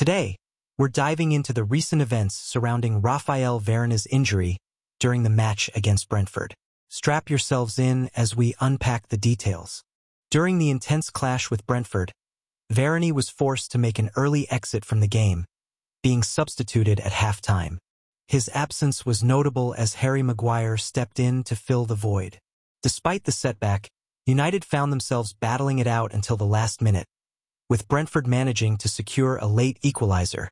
Today, we're diving into the recent events surrounding Raphael Varane's injury during the match against Brentford. Strap yourselves in as we unpack the details. During the intense clash with Brentford, Varane was forced to make an early exit from the game, being substituted at halftime. His absence was notable as Harry Maguire stepped in to fill the void. Despite the setback, United found themselves battling it out until the last minute, with Brentford managing to secure a late equalizer,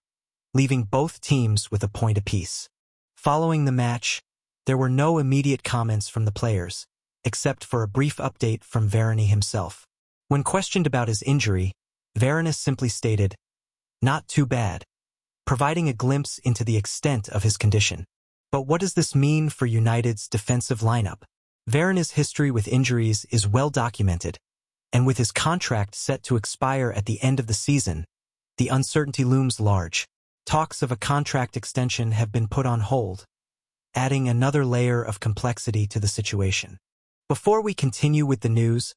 leaving both teams with a point apiece. Following the match, there were no immediate comments from the players, except for a brief update from Varane himself. When questioned about his injury, Varane simply stated, not too bad, providing a glimpse into the extent of his condition. But what does this mean for United's defensive lineup? Varane's history with injuries is well documented, and with his contract set to expire at the end of the season, the uncertainty looms large. Talks of a contract extension have been put on hold, adding another layer of complexity to the situation. Before we continue with the news,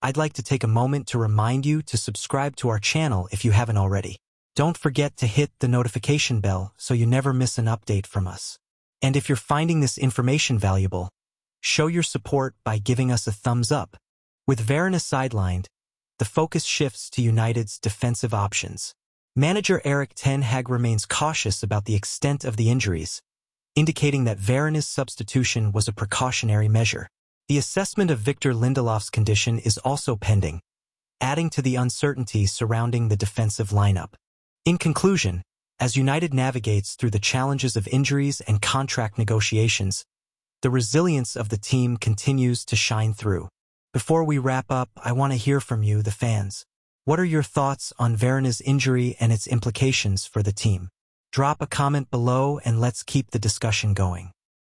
I'd like to take a moment to remind you to subscribe to our channel if you haven't already. Don't forget to hit the notification bell so you never miss an update from us. And if you're finding this information valuable, Show your support by giving us a thumbs up. With Varane sidelined, the focus shifts to United's defensive options. Manager Erik Ten Hag remains cautious about the extent of the injuries, indicating that Varane's substitution was a precautionary measure. The assessment of Victor Lindelof's condition is also pending, adding to the uncertainty surrounding the defensive lineup. In conclusion, as United navigates through the challenges of injuries and contract negotiations, the resilience of the team continues to shine through. Before we wrap up, I want to hear from you, the fans. What are your thoughts on Varane's injury and its implications for the team? Drop a comment below and let's keep the discussion going.